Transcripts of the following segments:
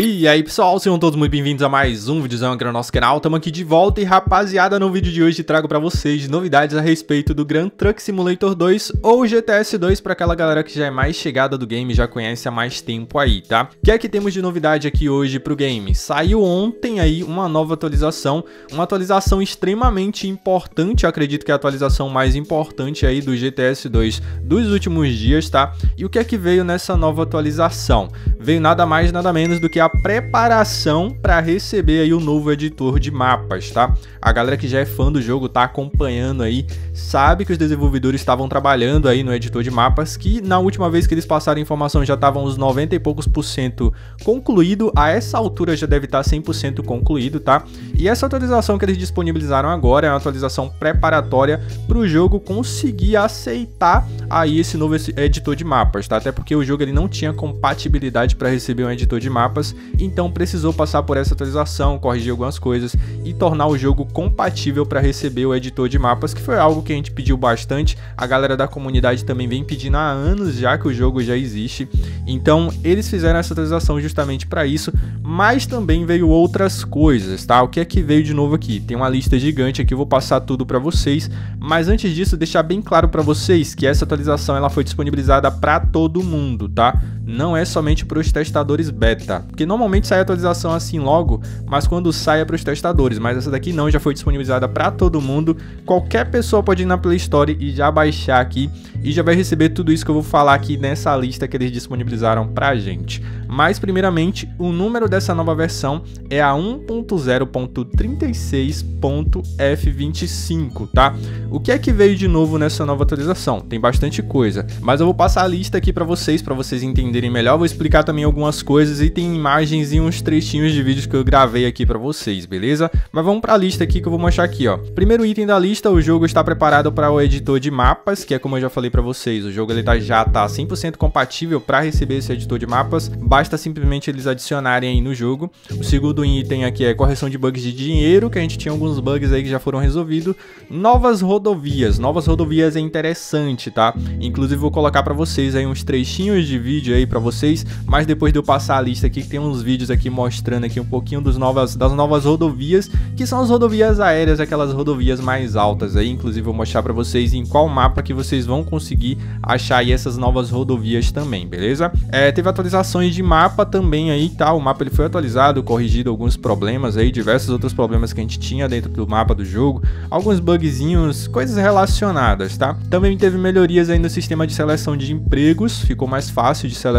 E aí pessoal, sejam todos muito bem-vindos a mais um vídeozão aqui no nosso canal, estamos aqui de volta e rapaziada, no vídeo de hoje trago pra vocês novidades a respeito do Grand Truck Simulator 2 ou GTS 2 pra aquela galera que já é mais chegada do game já conhece há mais tempo aí, tá? O que é que temos de novidade aqui hoje pro game? Saiu ontem aí uma nova atualização, uma atualização extremamente importante, acredito que é a atualização mais importante aí do GTS 2 dos últimos dias, tá? E o que é que veio nessa nova atualização? Veio nada mais nada menos do que a preparação para receber aí o novo editor de mapas, tá? A galera que já é fã do jogo tá acompanhando aí, sabe que os desenvolvedores estavam trabalhando aí no editor de mapas, que na última vez que eles passaram informação já estavam uns 90 e poucos por cento concluído, a essa altura já deve estar 100% concluído, tá? E essa atualização que eles disponibilizaram agora é uma atualização preparatória para o jogo conseguir aceitar aí esse novo editor de mapas, tá? Até porque o jogo ele não tinha compatibilidade para receber um editor de mapas, então precisou passar por essa atualização, corrigir algumas coisas e tornar o jogo compatível para receber o editor de mapas, que foi algo que a gente pediu bastante. A galera da comunidade também vem pedindo há anos já que o jogo já existe. Então, eles fizeram essa atualização justamente para isso, mas também veio outras coisas, tá? O que é que veio de novo aqui? Tem uma lista gigante aqui, eu vou passar tudo para vocês, mas antes disso, deixar bem claro para vocês que essa atualização ela foi disponibilizada para todo mundo, tá? Não é somente para os testadores beta, porque normalmente sai atualização assim logo, mas quando sai é para os testadores, mas essa daqui não, já foi disponibilizada para todo mundo. Qualquer pessoa pode ir na Play Store e já baixar aqui e já vai receber tudo isso que eu vou falar aqui nessa lista que eles disponibilizaram pra gente. Mas primeiramente, o número dessa nova versão é a 1.0.36.f25, tá? O que é que veio de novo nessa nova atualização? Tem bastante coisa, mas eu vou passar a lista aqui para vocês, para vocês entenderem melhor. Vou explicar também algumas coisas e tem imagens e uns trechinhos de vídeos que eu gravei aqui para vocês, beleza? Mas vamos para a lista aqui que eu vou mostrar aqui, ó. Primeiro item da lista, o jogo está preparado para o editor de mapas, que é como eu já falei para vocês, o jogo ele tá, já tá 100% compatível para receber esse editor de mapas basta simplesmente eles adicionarem aí no jogo. O segundo item aqui é correção de bugs de dinheiro, que a gente tinha alguns bugs aí que já foram resolvidos. Novas rodovias, novas rodovias é interessante, tá? Inclusive vou colocar para vocês aí uns trechinhos de vídeo aí para vocês, mas depois de eu passar a lista aqui, tem uns vídeos aqui mostrando aqui um pouquinho dos novas, das novas rodovias, que são as rodovias aéreas, aquelas rodovias mais altas aí, inclusive vou mostrar para vocês em qual mapa que vocês vão conseguir achar aí essas novas rodovias também, beleza? É, teve atualizações de mapa também aí, tá? O mapa ele foi atualizado, corrigido alguns problemas aí, diversos outros problemas que a gente tinha dentro do mapa do jogo, alguns bugzinhos, coisas relacionadas, tá? Também teve melhorias aí no sistema de seleção de empregos, ficou mais fácil de selecionar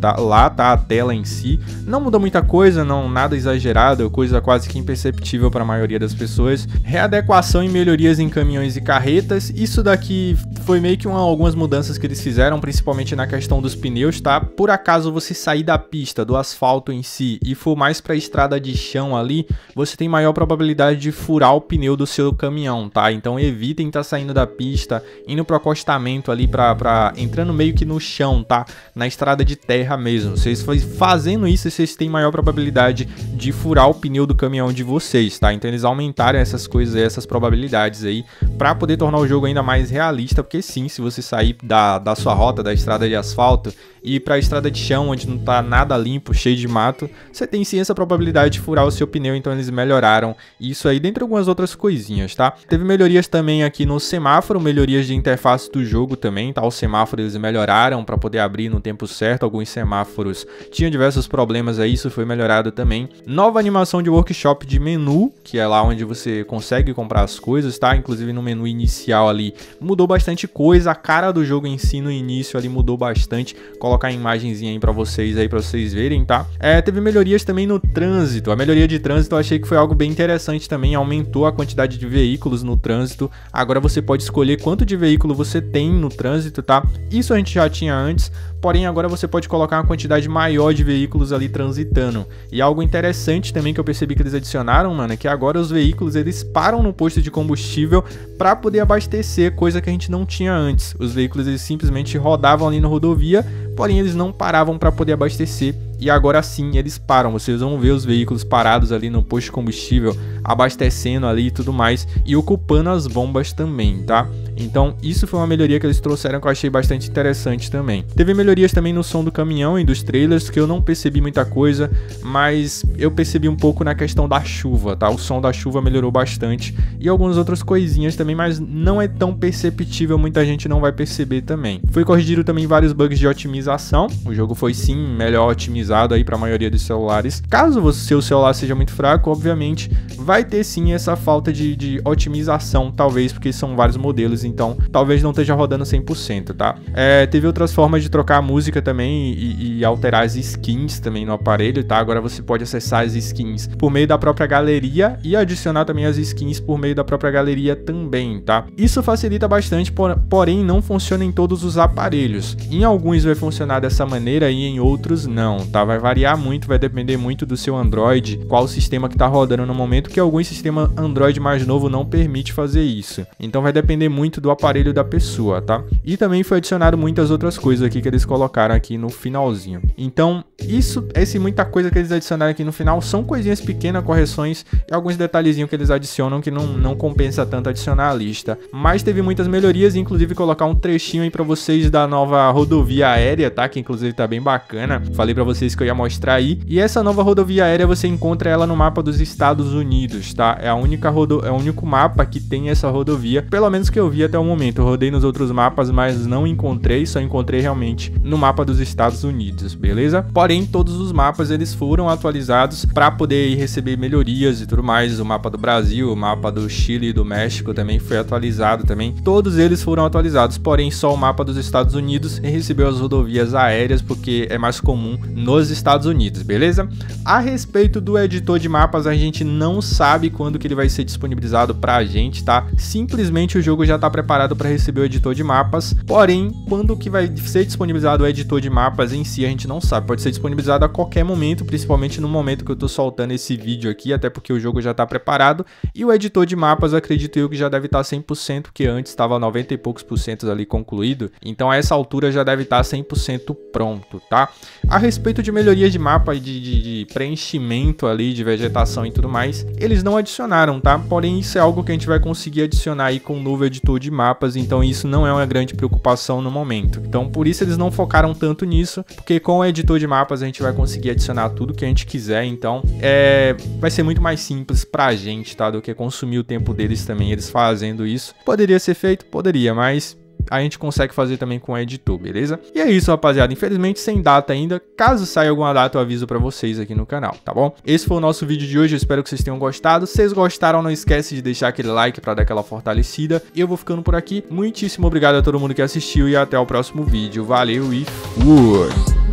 tá? lá, tá? A tela em si. Não mudou muita coisa, não nada exagerado, coisa quase que imperceptível para a maioria das pessoas. Readequação e melhorias em caminhões e carretas. Isso daqui foi meio que uma, algumas mudanças que eles fizeram, principalmente na questão dos pneus, tá? Por acaso você sair da pista, do asfalto em si, e for mais para a estrada de chão ali, você tem maior probabilidade de furar o pneu do seu caminhão, tá? Então evitem estar tá saindo da pista, indo pro acostamento ali para entrando meio que no chão, tá? Na estrada de terra mesmo. Vocês fazendo isso, vocês têm maior probabilidade de furar o pneu do caminhão de vocês, tá? Então eles aumentaram essas coisas, essas probabilidades aí, para poder tornar o jogo ainda mais realista, porque sim, se você sair da, da sua rota da estrada de asfalto e ir para a estrada de chão, onde não tá nada limpo, cheio de mato, você tem sim essa probabilidade de furar o seu pneu, então eles melhoraram isso aí, dentre algumas outras coisinhas, tá? Teve melhorias também aqui no semáforo, melhorias de interface do jogo também, tá? O semáforo eles melhoraram para poder abrir no tempo certo, alguns semáforos tinham diversos problemas aí, isso foi melhorado também. Nova animação de workshop de menu, que é lá onde você consegue comprar as coisas, tá? Inclusive no menu inicial ali mudou bastante coisa, a cara do jogo em si no início ali mudou bastante, colocar a imagenzinha aí para vocês aí para vocês verem, tá? É, teve melhorias também no trânsito. A melhoria de trânsito eu achei que foi algo bem interessante também, aumentou a quantidade de veículos no trânsito. Agora você pode escolher quanto de veículo você tem no trânsito, tá? Isso a gente já tinha antes, porém agora você pode colocar uma quantidade maior de veículos ali transitando. E algo interessante também que eu percebi que eles adicionaram, mano, é que agora os veículos eles param no posto de combustível para poder abastecer, coisa que a gente não tinha antes. Os veículos eles simplesmente rodavam ali na rodovia porém eles não paravam para poder abastecer e agora sim eles param. Vocês vão ver os veículos parados ali no posto de combustível, abastecendo ali e tudo mais e ocupando as bombas também, tá? Então, isso foi uma melhoria que eles trouxeram que eu achei bastante interessante também. Teve melhorias também no som do caminhão e dos trailers que eu não percebi muita coisa, mas eu percebi um pouco na questão da chuva, tá? O som da chuva melhorou bastante e algumas outras coisinhas também, mas não é tão perceptível, muita gente não vai perceber também. Foi corrigido também vários bugs de otimização. O jogo foi sim melhor otimizado aí para a maioria dos celulares. Caso o seu celular seja muito fraco, obviamente vai ter sim essa falta de, de otimização, talvez porque são vários modelos, então talvez não esteja rodando 100%, tá? É, teve outras formas de trocar a música também e, e, alterar as skins também no aparelho, tá? Agora você pode acessar as skins por meio da própria galeria e adicionar também as skins por meio da própria galeria também, tá? Isso facilita bastante, por, porém não funciona em todos os aparelhos. Em alguns vai funcionar dessa maneira e em outros não, tá? Vai variar muito, vai depender muito do seu Android, qual sistema que tá rodando no momento, que algum sistema Android mais novo não permite fazer isso. Então vai depender muito do aparelho da pessoa, tá? E também foi adicionado muitas outras coisas aqui que eles colocaram aqui no finalzinho. Então, isso, esse muita coisa que eles adicionaram aqui no final são coisinhas pequenas, correções e alguns detalhezinhos que eles adicionam que não, não compensa tanto adicionar a lista. Mas teve muitas melhorias, inclusive colocar um trechinho aí para vocês da nova rodovia aérea, tá? Que inclusive tá bem bacana. Falei para vocês que eu ia mostrar aí. E essa nova rodovia aérea você encontra ela no mapa dos Estados Unidos, tá? É a única rodo... é o único mapa que tem essa rodovia, pelo menos que eu vi até o momento. Eu rodei nos outros mapas, mas não encontrei, só encontrei realmente no mapa dos Estados Unidos, beleza? Porém, todos os mapas eles foram atualizados para poder receber melhorias e tudo mais. O mapa do Brasil, o mapa do Chile e do México também foi atualizado também. Todos eles foram atualizados, porém só o mapa dos Estados Unidos recebeu as rodovias aéreas porque é mais comum nos Estados Unidos, beleza? A respeito do editor de mapas, a gente não sabe quando que ele vai ser disponibilizado para a gente, tá? Simplesmente o jogo já está preparado para receber o editor de mapas, porém, quando que vai ser disponibilizado o editor de mapas em si, a gente não sabe. Pode ser disponibilizado a qualquer momento, principalmente no momento que eu estou soltando esse vídeo aqui, até porque o jogo já está preparado. E o editor de mapas, acredito eu que já deve estar tá 100%, que antes estava 90 e poucos por cento ali concluído. Então a essa altura já deve estar tá 100% pronto, tá? A respeito de melhorias de mapa e de, de, de preenchimento ali de vegetação e tudo mais, eles não adicionaram, tá? Porém, isso é algo que a gente vai conseguir adicionar aí com o novo editor de mapas, então isso não é uma grande preocupação no momento. Então, por isso eles não focaram tanto nisso, porque com o editor de mapas a gente vai conseguir adicionar tudo que a gente quiser, então é, vai ser muito mais simples pra gente, tá? Do que consumir o tempo deles também, eles fazendo isso. Poderia ser feito? Poderia, mas a gente consegue fazer também com o editor, beleza? E é isso, rapaziada. Infelizmente, sem data ainda. Caso saia alguma data, eu aviso para vocês aqui no canal, tá bom? Esse foi o nosso vídeo de hoje. Eu espero que vocês tenham gostado. Se vocês gostaram, não esquece de deixar aquele like para dar aquela fortalecida. E eu vou ficando por aqui. Muitíssimo obrigado a todo mundo que assistiu e até o próximo vídeo. Valeu e fui!